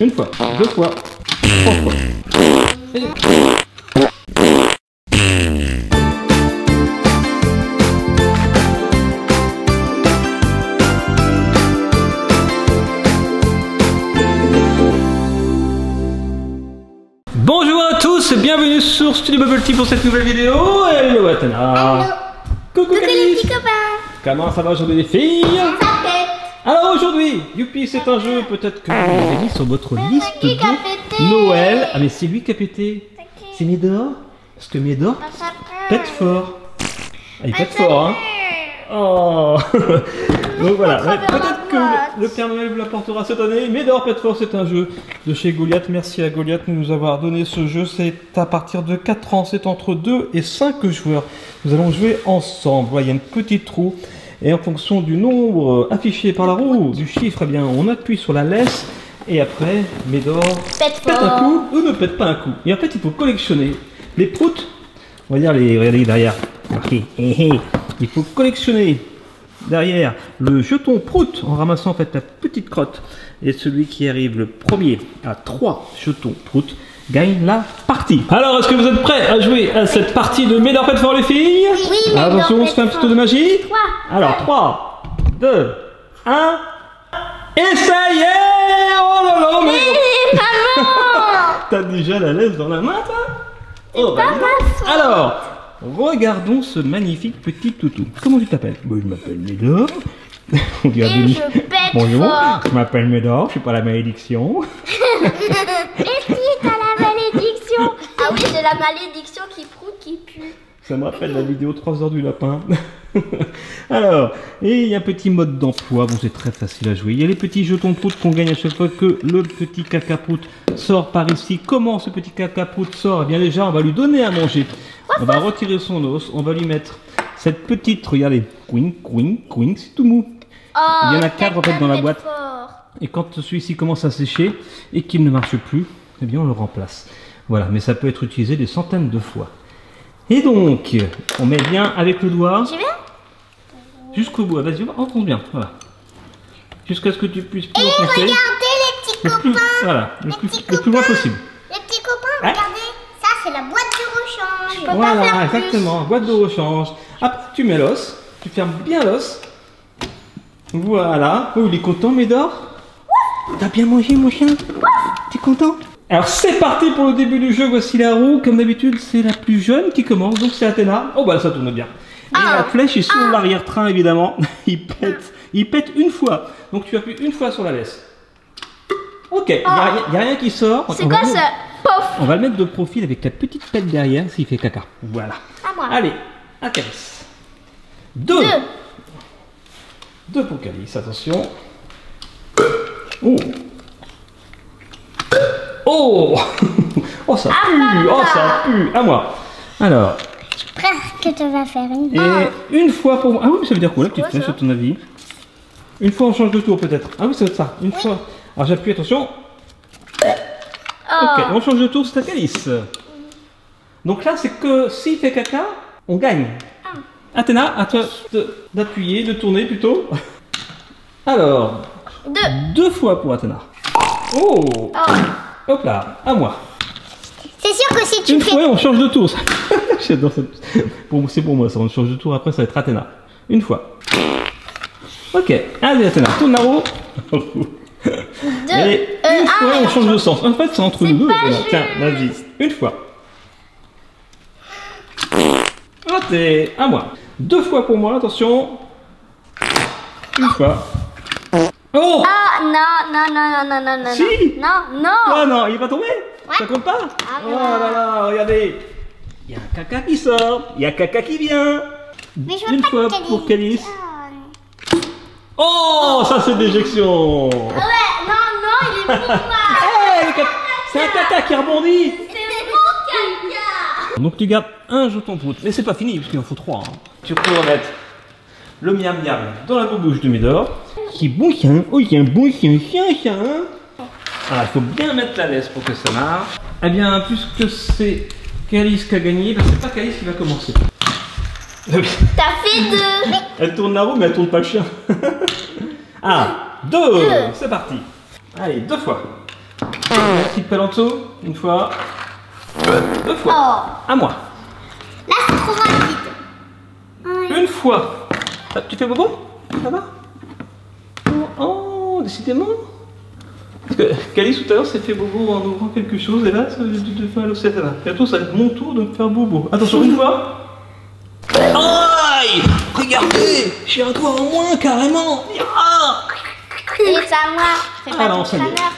Une fois, deux fois, trois fois. Et- Bonjour à tous et bienvenue sur Studio Bubble Tea pour cette nouvelle vidéo. Hello Watana. Coucou Coucou les petits copains Comment ça va aujourd'hui les filles? Ça fait Alors aujourd'hui, youpi, c'est un jeu peut-être que vous avez mis sur votre liste de Noël. Ah mais c'est lui qui a pété. C'est Médor Parce que Médor pète fort. Ah, il pète fort, hein Oh Donc voilà, peut-être que le, le Père Noël vous l'apportera cette année. Médor pète fort, c'est un jeu de chez Goliath. Merci à Goliath de nous avoir donné ce jeu. C'est à partir de 4 ans, c'est entre 2 et 5 joueurs. Nous allons jouer ensemble. Voilà, il y a une petite roue. Et en fonction du nombre affiché par la roue, du chiffre, eh bien, on appuie sur la laisse. Et après, Médor Pète pète un coup ou ne pète pas un coup. Et en fait, il faut collectionner les proutes. On va dire les. Regardez derrière. Hé, hé. Il faut collectionner derrière le jeton prout en ramassant en fait la petite crotte. Et celui qui arrive le premier à trois jetons prout gagne la partie. Alors, est-ce que vous êtes prêts à jouer à cette partie de Médor Pète Fort les filles Oui, Attention, on se fait un petit tour de magie. Trois. Alors, 3, 2, 1. Et ça y est Oh là là, mais... Maman T'as déjà la laisse dans la main, toi Oh, bah, pas. Alors, regardons ce magnifique petit toutou. Comment tu t'appelles? Je m'appelle Médor. On je pète Bonjour, fort. je m'appelle Médor, je suis pas la malédiction. Ah oui, j'ai la malédiction qui proute, qui pue. Ça me rappelle la vidéo 3 heures du lapin. Alors, et il y a un petit mode d'emploi. Bon, c'est très facile à jouer. Il y a les petits jetons prout qu'on gagne à chaque fois que le petit caca prout sort par ici. Comment ce petit caca prout sort? Eh bien, déjà, on va lui donner à manger. On va retirer son os. On va lui mettre cette petite, regardez, queen, queen, queen, c'est tout mou. Oh, Il y en a quatre, en fait, dans la boîte. fort. Et quand celui-ci commence à sécher et qu'il ne marche plus, eh bien on le remplace. Voilà, mais ça peut être utilisé des centaines de fois. Et donc, on met bien avec le doigt jusqu'au bout. Vas-y, on enfonce bien. Voilà. Jusqu'à ce que tu puisses plus Et enfoncer. regardez les petits Le plus, copains voilà, le Les plus, petits le plus loin copains. possible. Les petits copains, Ouais. regardez Ça, c'est la boîte du rechange Je peux Voilà, pas faire plus. exactement. Boîte de rechange. Après, tu mets l'os. Tu fermes bien l'os. Voilà. Oh, il est content, Médor? T'as bien mangé, mon chien? T'es content? Alors, c'est parti pour le début du jeu. Voici la roue. Comme d'habitude, c'est la plus jeune qui commence. Donc, c'est Athéna. Oh, bah, ça tourne bien. Et Ah. la flèche est sur l'arrière-train, évidemment. il pète. Il pète une fois. Donc, tu appuies une fois sur la laisse. Ok, il n'y a, rien qui sort. C'est On va quoi le- ça Pof On va le mettre de profil avec la petite pelle derrière s'il fait caca. Voilà. Moi. Allez, un calice. Deux. Deux. Deux pour calice, attention. Oh. Oh Oh ça pue Oh ça pue À moi Alors, Presque que tu vas faire une. et une fois pour moi. Ah oui, mais ça veut dire quoi la petite flèche à ton avis? Une fois on change de tour peut-être. Ah oui, être ça. Une fois. Alors j'appuie, attention. Oh. Ok, on change de tour, c'est à calice. Donc là, c'est que s'il fait caca, on gagne. Athéna, à toi d'appuyer, de tourner plutôt. Alors, Deux. deux fois pour Athéna. Oh Oh. Hop là, à moi. C'est sûr que si tu Une fais. fois, on change de tour. J'adore cette... Pour- C'est pour moi, ça. On change de tour, après, ça va être Athéna. Une fois. Ok, allez Athéna, tourne la roue. Deux. Et Euh, une ah, fois, on change de sens. En fait, c'est entre nous deux. Tiens, vas-y. Une fois. Raté. À moi. Deux fois pour moi, attention. Une fois. Oh Ah non, non, non, non, non, non, non. Si. Non, non. Ah non, il va tomber Ça compte pas Ah, Oh non. là là, regardez Il y a un caca qui sort, il y a caca qui vient Mais je Une pas fois pour Calice. Ah, Oh, ça c'est d'éjection Ouais, non, non, il est pour moi. Eh, le caca- C'est un caca qui rebondit C'est mon caca. Donc tu gardes un jeton prout, mais c'est pas fini, parce qu'il en faut trois. hein. Tu peux remettre le miam miam dans la bouche de Médor. Qui est bon chien, oh il y a un bon chien, chien, chien Ah, il faut bien mettre la laisse pour que ça marche. Eh bien, puisque c'est Calice qui a gagné, ben c'est pas Calice qui va commencer. T'as fait deux. Elle tourne la roue, mais elle tourne pas le chien. ah, deux, Deux. C'est parti. Allez, deux fois. La petite dessous. Une fois. Deux fois. Oh, À moi. là c'est trop rapide. Une fois. Ah, Tu fais bobo Ça va? Oh, décidément. Parce que Calice tout à l'heure s'est fait bobo en ouvrant quelque chose et là, ça tu te fais mal au ça va. Bientôt, ça va être mon tour de me faire bobo. Attention, une fois. Aïe Regardez J'ai un doigt en moins, carrément Ah Et c'est à moi. Fais pas Ah ton non, ça y est. clameur.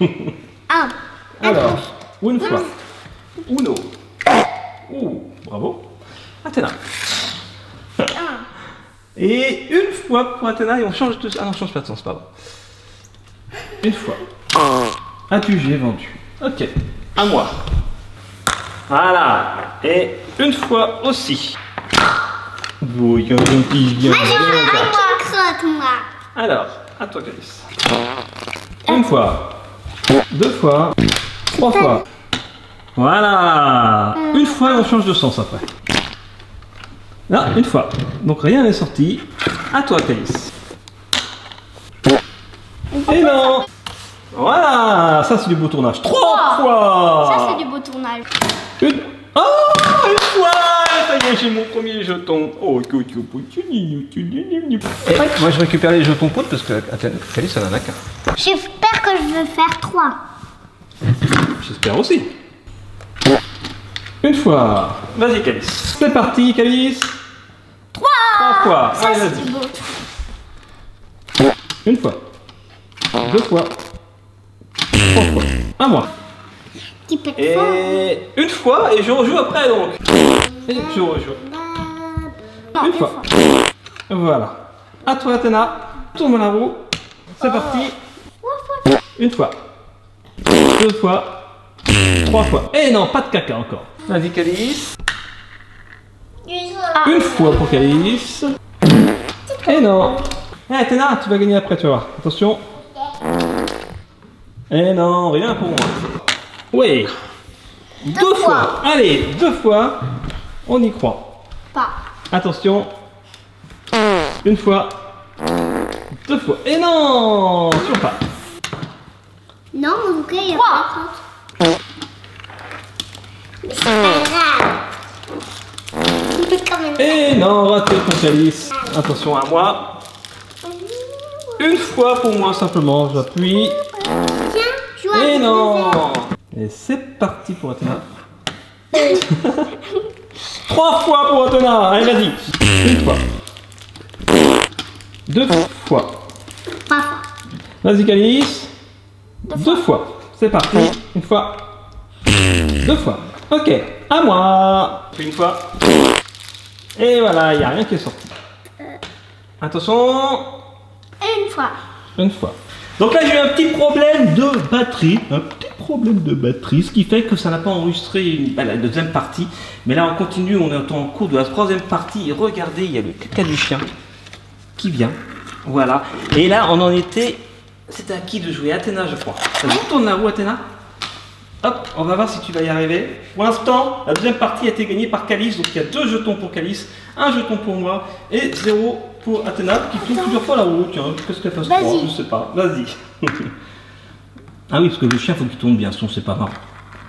Un. Alors, une fois. Uno. Ouh, bravo. Athéna. Et une fois pour Athéna et on change de... Ah non, on change pas de sens, pardon. Une fois. As-tu j'ai vendu Ok. À moi. Voilà. Et une fois aussi. Bon, il y a un un Moi. Alors, à toi, Calice. Une fois. Deux fois. Trois fois. Voilà. Une fois et on change de sens après. Là, une fois. Donc rien n'est sorti. À toi, Calice. Et non Voilà Ça, c'est du beau tournage. Trois fois Ça c'est du beau tournage. Une... Oh Une fois Ça y est, j'ai mon premier jeton. Oh, que tu Et moi, je récupère les jetons potes parce que Calice, ça n'en a qu'un. J'espère que je vais faire trois. J'espère aussi. Une fois. Vas-y, Calice. C'est parti, Calice. Trois. Trois fois. Ça Allez, vas-y. beau. Une fois. Deux fois. Trois fois. À moi. Petit peu de fond. Et une fois, et je rejoue après donc. Et je rejoue. Non, Une fois. Voilà. À toi, Athéna. Tourne la roue. C'est parti. Une fois. Deux fois. Trois fois. Et non, pas de caca encore. Vas-y, Calice. Une fois pour Calice. Et non. Eh, Athéna, tu vas gagner après, tu vas voir. Attention. Et non, rien pour moi. Oui. Deux, fois. Allez, deux fois. On y croit. Pas. Attention. Une fois. Deux fois. Et non Toujours pas. Non, tout cas, il y a compte. Mais c'est pas grave. Mais quand même. Et non, raté pour Calice. Attention à moi. Une fois pour moi simplement. J'appuie. Tiens, joue Et avec non. Et c'est parti pour Athéna. Trois fois pour Athéna. Allez, vas-y. Une fois. Deux fois. Trois fois. Vas-y, Calice. Deux fois. C'est parti. Une fois. Deux fois. Ok. À moi. Une fois. Et voilà, il n'y a rien qui est sorti. Attention. Une fois. Une fois. Donc là, j'ai eu un petit problème de batterie. Un petit problème de batterie, ce qui fait que ça n'a pas enregistré une- bah, la deuxième partie. Mais là, on continue, on est en cours de la troisième partie. Et regardez, il y a le caca du chien qui vient. Voilà. Et là, on en était. C'était à qui de jouer? Athéna, je crois. Ça tourne la roue, Athéna? Hop, on va voir si tu vas y arriver. Pour l'instant, la deuxième partie a été gagnée par Calice. Donc il y a deux jetons pour Calice, un jeton pour moi et zéro pour Athéna qui tourne plusieurs fois la roue. Tiens, qu'est-ce qu'elle fasse Vas-y. trois Je sais pas. Vas-y. ah oui, parce que le chien, faut qu'il tourne bien, sinon c'est pas marrant.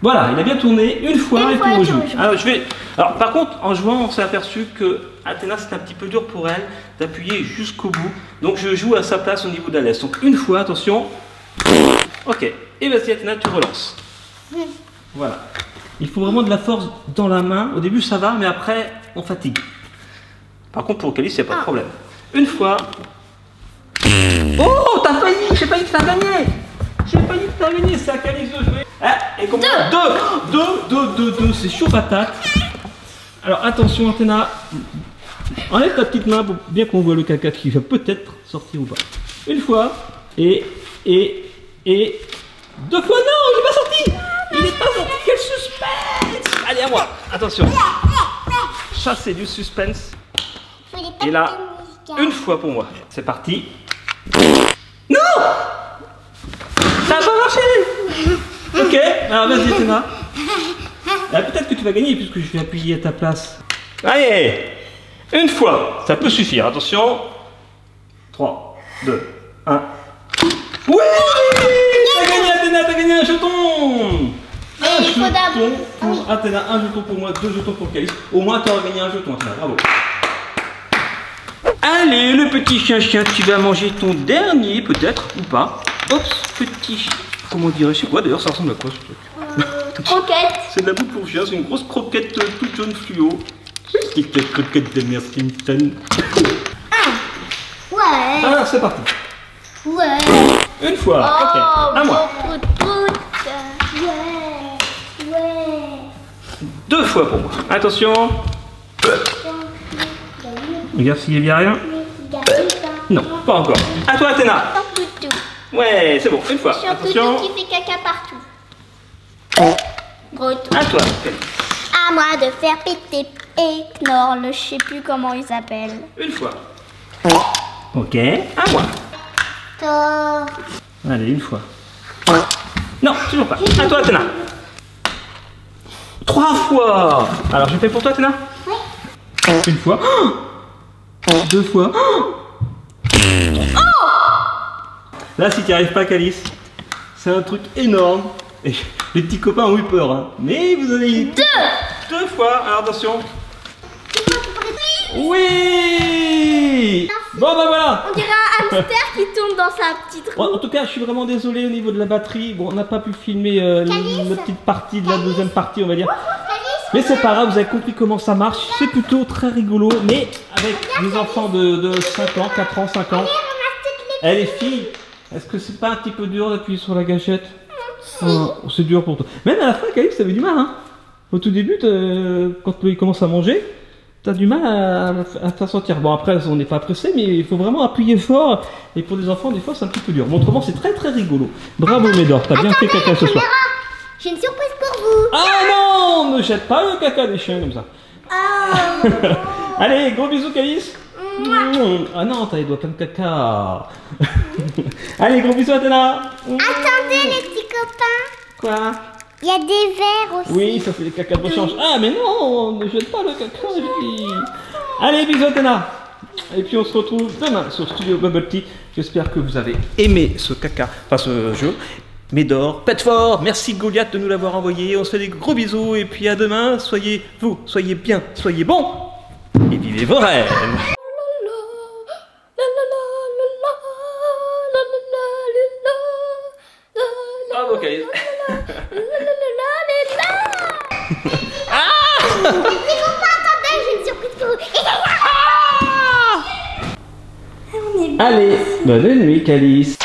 Voilà, il a bien tourné une fois Une et fois puis et on puis joue. on joue. Alors, je vais... Alors par contre, en jouant, on s'est aperçu que Athéna, c'est un petit peu dur pour elle d'appuyer jusqu'au bout. Donc je joue à sa place au niveau de la laisse. Donc une fois, attention. Ok. Et vas-y Athéna, tu relances. Voilà. Il faut vraiment de la force dans la main. Au début, ça va, mais après, on fatigue. Par contre, pour Calice, il n'y a pas de problème. Une fois. Oh, t'as failli J'ai failli te faire gagner J'ai failli te faire gagner, c'est à Calice de jouer. Ah, et combien Deux Deux, deux, deux, deux, c'est chaud patate. Alors attention, Athéna. Enlève ta petite main pour bien qu'on voit le caca qui va peut-être sortir ou pas. Une fois, et, et, et. Deux fois, non, pas quel suspense Allez, à moi, attention. Ça, du suspense. Et là, une fois pour moi. C'est parti. Non Ça n'a pas marché Ok, alors vas-y, Athéna. Ah, Peut-être que tu vas gagner puisque je vais appuyer à ta place. Allez Une fois, ça peut suffire. Attention. 3, 2, 1. Oui T'as gagné jeton pour Athéna, un jeton pour moi, deux jetons pour Calice. Au moins, tu auras gagné un jeton, Athéna. Bravo. Allez, le petit chien-chien, tu vas manger ton dernier, peut-être, ou pas. Oups, petit chien. Comment dirais-je C'est quoi d'ailleurs Ça ressemble à quoi ce truc Euh, croquette. C'est de la bouffe pour chien, c'est une grosse croquette euh, toute jaune fluo. C'est croquette de Mère Simpson. Ouais. Ah, c'est parti. Ouais. Une fois, ok. À moi. Oh, prout, prout. Ouais. Ouais. Deux fois pour moi. Attention. Regarde s'il y a bien rien. Non, pas encore. À toi, Athéna. Ouais, c'est bon, une fois. Attention. Qui fait caca partout. Gros tout. À toi. À moi de faire péter et Knorr, je sais plus comment il s'appelle. Une fois. Ok, à moi. Allez, une fois. Non, toujours pas. À toi, Athéna. Trois fois. Alors, je fais pour toi, Athéna Oui. Une fois. Deux fois. Là, si tu n'y arrives pas, Calice, c'est un truc énorme. Et les petits copains ont eu peur. hein. Mais vous avez eu deux. Deux fois. Alors, attention. Oui Bon, bah voilà On dirait un hamster qui tombe dans sa petite en tout cas, je suis vraiment désolé au niveau de la batterie. Bon, on n'a pas pu filmer euh, la petite partie de la deuxième partie, on va dire. Mais c'est pas grave, vous avez compris comment ça marche. C'est plutôt très rigolo. Mais avec des enfants de, de 5 ans, 4 ans, 5 ans. Eh les filles, est-ce que c'est pas un petit peu dur d'appuyer sur la gâchette? Oh, C'est dur pour toi. Même à la fin, Calice, t'avais du mal. Hein Au tout début, quand il commence à manger, t'as du mal à, à faire sortir. Bon, après, on n'est pas pressé, mais il faut vraiment appuyer fort. Et pour des enfants, des fois, c'est un petit peu dur. Mais autrement, c'est très très rigolo. Bravo, Médor, t'as bien fait caca ce soir. J'ai une surprise pour vous. Ah non, ne jette pas le caca des chiens comme ça. Oh. Allez, gros bisous, Calice. Mmh. Ah non, t'as les doigts pleins de caca. Allez, gros bisous, Athéna. Attendez les petits copains. Quoi? Il y a des verres aussi. Oui, ça fait des caca de rechange. Ah, mais non, ne jette pas le caca. Allez, bisous, Athéna. Et puis on se retrouve demain sur Studio Bubble Tea. J'espère que vous avez aimé ce caca, enfin ce jeu. Médor, pète fort, merci Goliath de nous l'avoir envoyé. On se fait des gros bisous et puis à demain. Soyez vous, soyez bien, soyez bons et vivez vos rêves. Bonne nuit, Calice.